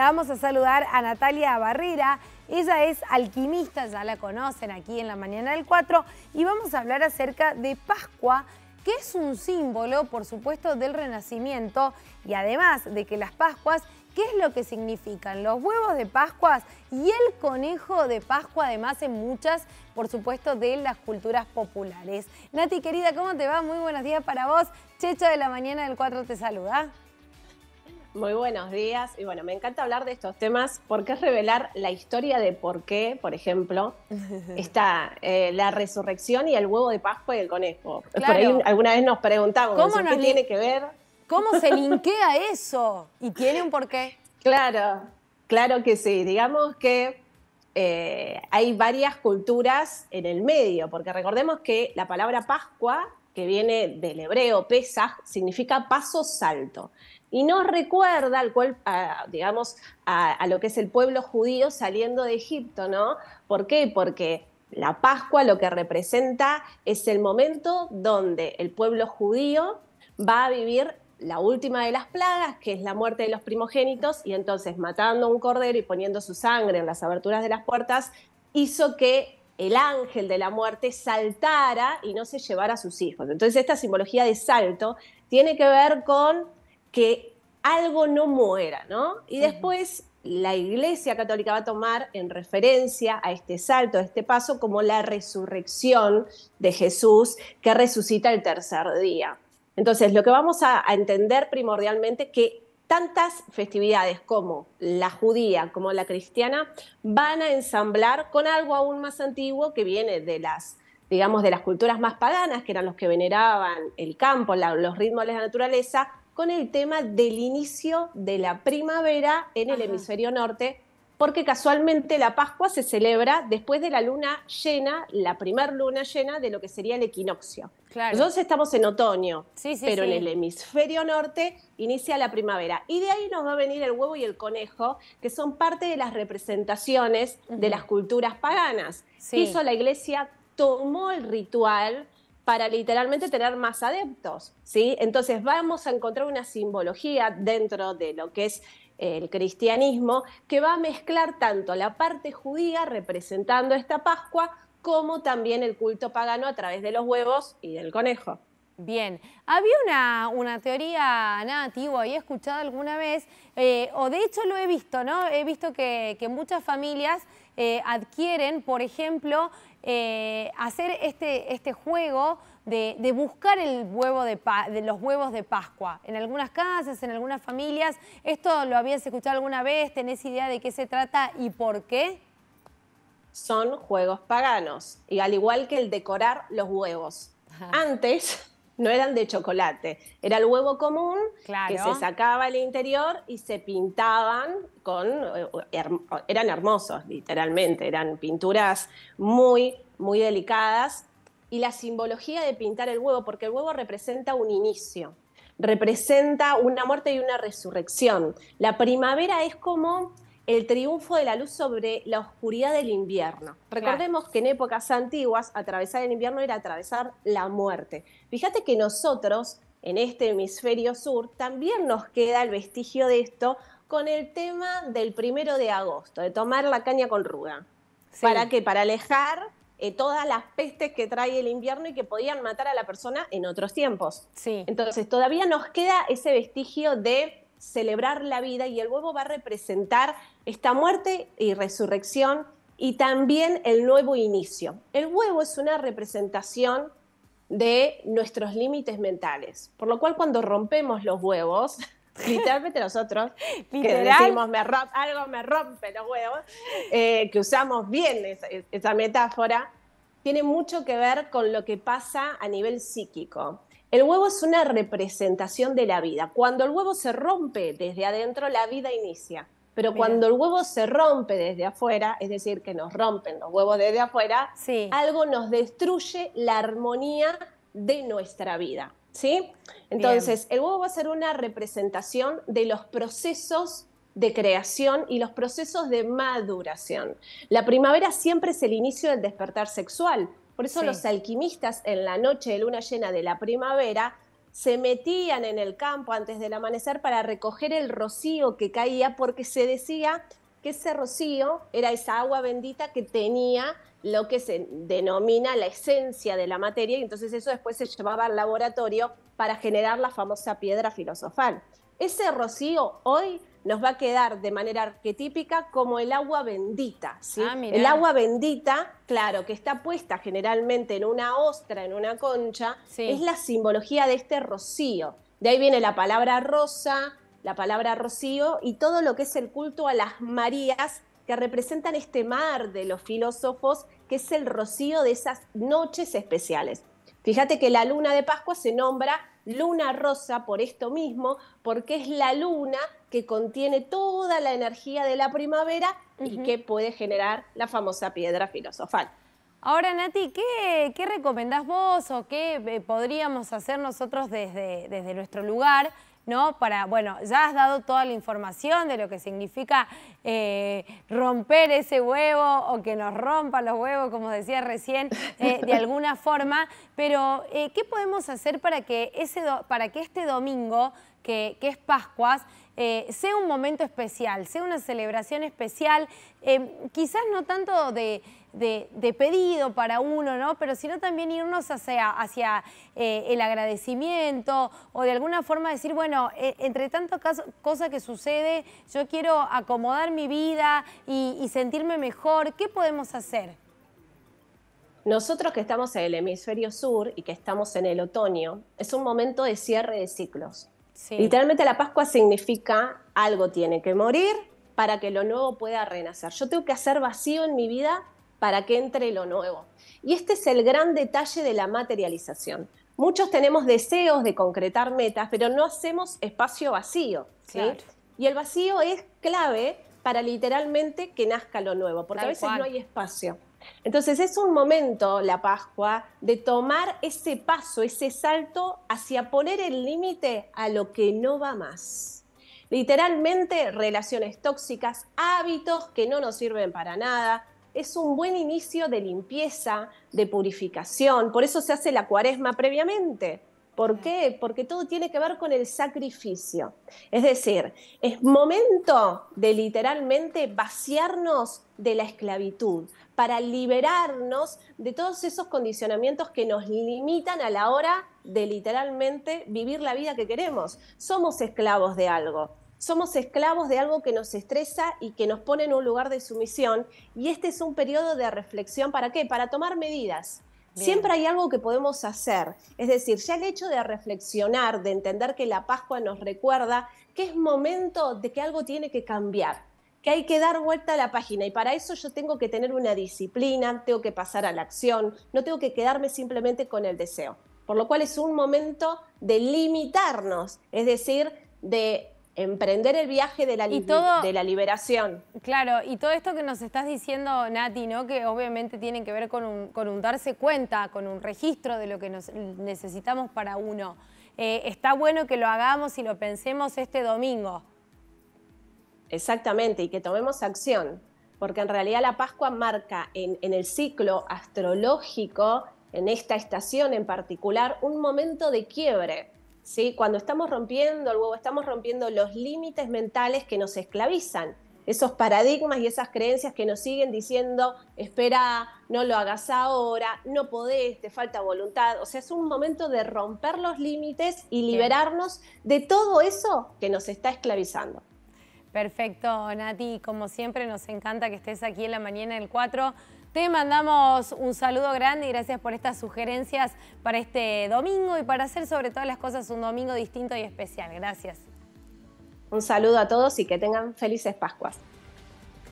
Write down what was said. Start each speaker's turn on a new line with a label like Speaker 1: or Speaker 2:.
Speaker 1: Vamos a saludar a Natalia Barrera. Ella es alquimista, ya la conocen aquí en la mañana del 4 y vamos a hablar acerca de Pascua, que es un símbolo, por supuesto, del renacimiento y además de que las Pascuas ¿Qué es lo que significan los huevos de Pascuas y el conejo de Pascua, además en muchas, por supuesto, de las culturas populares? Nati, querida, ¿cómo te va? Muy buenos días para vos. Checho de la mañana del 4 te saluda.
Speaker 2: Muy buenos días. Y bueno, me encanta hablar de estos temas porque es revelar la historia de por qué, por ejemplo, está eh, la resurrección y el huevo de Pascua y el conejo. Por ahí alguna vez nos preguntamos, ¿Cómo ¿qué tiene que ver?
Speaker 1: ¿Cómo se linkea eso? ¿Y tiene un porqué?
Speaker 2: Claro, claro que sí. Digamos que eh, hay varias culturas en el medio, porque recordemos que la palabra Pascua, que viene del hebreo Pesach, significa paso salto. Y nos recuerda, al cual, digamos, a, lo que es el pueblo judío saliendo de Egipto, ¿no? ¿Por qué? Porque la Pascua lo que representa es el momento donde el pueblo judío va a vivir la última de las plagas, que es la muerte de los primogénitos, y entonces matando a un cordero y poniendo su sangre en las aberturas de las puertas, hizo que el ángel de la muerte saltara y no se llevara a sus hijos. Entonces esta simbología de salto tiene que ver con que algo no muera, ¿no? Y después la Iglesia Católica va a tomar en referencia a este salto, a este paso, como la resurrección de Jesús que resucita el tercer día. Entonces, lo que vamos a, entender primordialmente que tantas festividades como la judía como la cristiana van a ensamblar con algo aún más antiguo que viene de las digamos de las culturas más paganas que eran los que veneraban el campo, los ritmos de la naturaleza con el tema del inicio de la primavera en el hemisferio norte porque casualmente la Pascua se celebra después de la luna llena, la primer luna llena de lo que sería el equinoccio. Nosotros estamos en otoño, pero en el hemisferio norte inicia la primavera. Y de ahí nos va a venir el huevo y el conejo, que son parte de las representaciones de las culturas paganas. Hizo la iglesia, tomó el ritual para literalmente tener más adeptos, ¿sí? Entonces vamos a encontrar una simbología dentro de lo que es el cristianismo, que va a mezclar tanto la parte judía representando esta Pascua como también el culto pagano a través de los huevos y del conejo.
Speaker 1: Bien, había una, una teoría nativa, había escuchado alguna vez, eh, o de hecho lo he visto, ¿no? He visto que, muchas familias eh, adquieren, por ejemplo, eh, hacer este, este juego de, buscar el huevo de, de, los huevos de Pascua. En algunas casas, en algunas familias, ¿esto lo habías escuchado alguna vez? ¿Tenés idea de qué se trata y por qué?
Speaker 2: Son juegos paganos, y al igual que el decorar los huevos. Antes no eran de chocolate, era el huevo común que se sacaba al interior y se pintaban con, eh, eran hermosos literalmente, eran pinturas muy, muy delicadas y la simbología de pintar el huevo, porque el huevo representa un inicio, representa una muerte y una resurrección. La primavera es como el triunfo de la luz sobre la oscuridad del invierno. Recordemos que en épocas antiguas atravesar el invierno era atravesar la muerte. Fíjate que nosotros, en este hemisferio sur, también nos queda el vestigio de esto con el tema del primero de agosto, de tomar la caña con ruda. ¿Para qué? Para alejar eh, todas las pestes que trae el invierno y que podían matar a la persona en otros tiempos. Sí. Entonces, todavía nos queda ese vestigio de celebrar la vida y el huevo va a representar esta muerte y resurrección y también el nuevo inicio. El huevo es una representación de nuestros límites mentales, por lo cual cuando rompemos los huevos, literalmente nosotros, que decimos me algo me rompe los huevos, eh, que usamos bien esa, metáfora, tiene mucho que ver con lo que pasa a nivel psíquico. El huevo es una representación de la vida. Cuando el huevo se rompe desde adentro, la vida inicia. Pero cuando el huevo se rompe desde afuera, es decir, que nos rompen los huevos desde afuera, algo nos destruye la armonía de nuestra vida. ¿sí? Entonces, el huevo va a ser una representación de los procesos de creación y los procesos de maduración. La primavera siempre es el inicio del despertar sexual. Por eso los alquimistas en la noche de luna llena de la primavera se metían en el campo antes del amanecer para recoger el rocío que caía porque se decía que ese rocío era esa agua bendita que tenía lo que se denomina la esencia de la materia y entonces eso después se llevaba al laboratorio para generar la famosa piedra filosofal. Ese rocío hoy nos va a quedar de manera arquetípica como el agua bendita. ¿sí? Ah, el agua bendita, claro, que está puesta generalmente en una ostra, en una concha, es la simbología de este rocío. De ahí viene la palabra rosa, la palabra rocío y todo lo que es el culto a las Marías que representan este mar de los filósofos, que es el rocío de esas noches especiales. Fíjate que la luna de Pascua se nombra luna rosa por esto mismo, porque es la luna que contiene toda la energía de la primavera y que puede generar la famosa piedra filosofal.
Speaker 1: Ahora, Nati, ¿qué, qué recomendás vos o qué eh, podríamos hacer nosotros desde, desde nuestro lugar ¿no? Para, bueno, ya has dado toda la información de lo que significa eh, romper ese huevo o que nos rompan los huevos, como decía recién, eh, de alguna forma, pero eh, ¿qué podemos hacer para que, ese para que este domingo, que, que es Pascuas, sea un momento especial, sea una celebración especial, quizás no tanto de de, pedido para uno, ¿no? Pero sino también irnos hacia, hacia eh, el agradecimiento o de alguna forma decir, bueno, eh, entre tantas cosas que sucede, yo quiero acomodar mi vida y, sentirme mejor. ¿Qué podemos hacer?
Speaker 2: Nosotros que estamos en el hemisferio sur y que estamos en el otoño, es un momento de cierre de ciclos. Literalmente la Pascua significa algo tiene que morir para que lo nuevo pueda renacer. Yo tengo que hacer vacío en mi vida para que entre lo nuevo. Y este es el gran detalle de la materialización. Muchos tenemos deseos de concretar metas, pero no hacemos espacio vacío. Y el vacío es clave para literalmente que nazca lo nuevo, porque a veces no hay espacio. Entonces es un momento, la Pascua, de tomar ese paso, ese salto hacia poner el límite a lo que no va más. Literalmente relaciones tóxicas, hábitos que no nos sirven para nada, es un buen inicio de limpieza, de purificación. Por eso se hace la cuaresma previamente. ¿Por qué? Porque todo tiene que ver con el sacrificio. Es decir, es momento de literalmente vaciarnos de la esclavitud, para liberarnos de todos esos condicionamientos que nos limitan a la hora de literalmente vivir la vida que queremos. Somos esclavos de algo somos esclavos de algo que nos estresa y que nos pone en un lugar de sumisión. Y este es un periodo de reflexión. ¿Para qué? Para tomar medidas. Siempre hay algo que podemos hacer. Es decir, ya el hecho de reflexionar, de entender que la Pascua nos recuerda que es momento de que algo tiene que cambiar, que hay que dar vuelta a la página. Y para eso yo tengo que tener una disciplina, tengo que pasar a la acción, no tengo que quedarme simplemente con el deseo. Por lo cual es un momento de limitarnos, es decir, de emprender el viaje de la, de la liberación.
Speaker 1: Claro, y todo esto que nos estás diciendo, Nati, ¿no? que obviamente tiene que ver con un, darse cuenta, con un registro de lo que necesitamos para uno. Eh, está bueno que lo hagamos y lo pensemos este domingo.
Speaker 2: Exactamente, y que tomemos acción, porque en realidad la Pascua marca en, en el ciclo astrológico, en esta estación en particular, un momento de quiebre ¿sí? Cuando estamos rompiendo el huevo, estamos rompiendo los límites mentales que nos esclavizan, esos paradigmas y esas creencias que nos siguen diciendo, espera, no lo hagas ahora, no podés, te falta voluntad. O sea, es un momento de romper los límites y liberarnos de todo eso que nos está esclavizando.
Speaker 1: Perfecto, Nati. Como siempre, nos encanta que estés aquí en la mañana del 4. Te mandamos un saludo grande y gracias por estas sugerencias para este domingo y para hacer sobre todas las cosas un domingo distinto y especial. Gracias.
Speaker 2: Un saludo a todos y que tengan felices Pascuas.